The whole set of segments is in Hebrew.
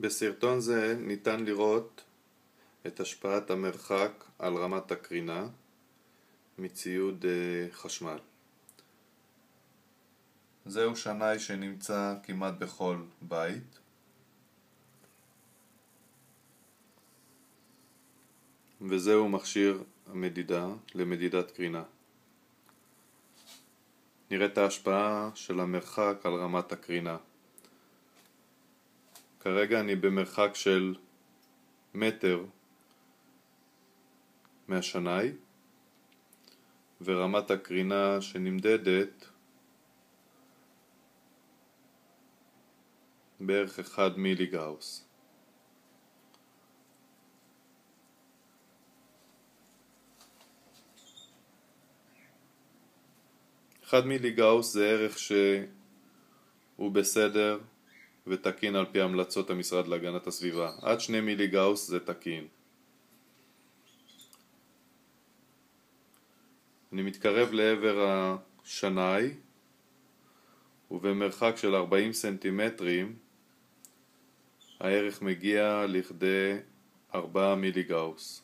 בסרטון זה ניתן לראות את השפעת המרחק על רמת הקרינה מציוד אה, חשמל. זהו שנאי שנמצא כמעט בכל בית. וזהו מכשיר המדידה למדידת קרינה. נראה את ההשפעה של המרחק על רמת הקרינה. כרגע אני במרחק של מטר מהשנאי ורמת הקרינה שנמדדת בערך 1 מילי גאוס. אחד מילי גאוס זה ערך שהוא בסדר ותקין על פי המלצות המשרד להגנת הסביבה. עד שני מילי גאוס זה תקין. אני מתקרב לעבר השנאי ובמרחק של 40 סנטימטרים הערך מגיע לכדי 4 מילי גאוס.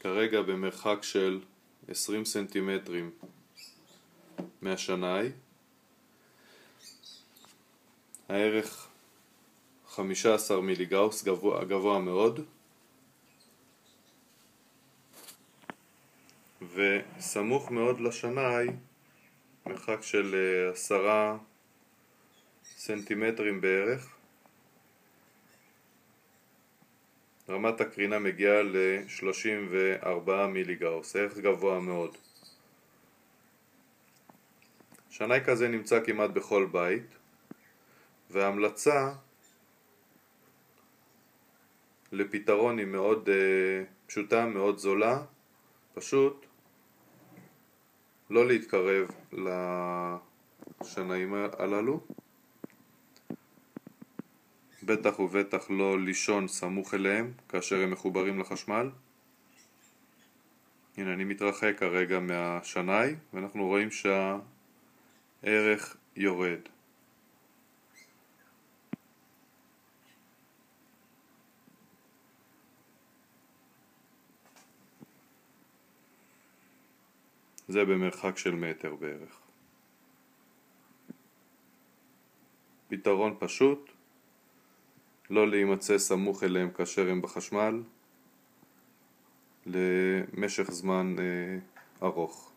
כרגע במרחק של 20 סנטימטרים מהשנאי. הערך 15 מיליגאוס גבוה, גבוה מאוד. וסמוך מאוד לשנאי מרחק של 10 אה, סנטימטרים בערך. רמת הקרינה מגיעה ל-34 מיליגאוס, ערך גבוה מאוד שנאי כזה נמצא כמעט בכל בית וההמלצה לפתרון היא מאוד uh, פשוטה, מאוד זולה, פשוט לא להתקרב לשנאים הללו, בטח ובטח לא לישון סמוך אליהם כאשר הם מחוברים לחשמל. הנה אני מתרחק כרגע מהשנאי ואנחנו רואים שה... ערך יורד. זה במרחק של מטר בערך. פתרון פשוט, לא להימצא סמוך אליהם כאשר הם בחשמל למשך זמן אה, ארוך.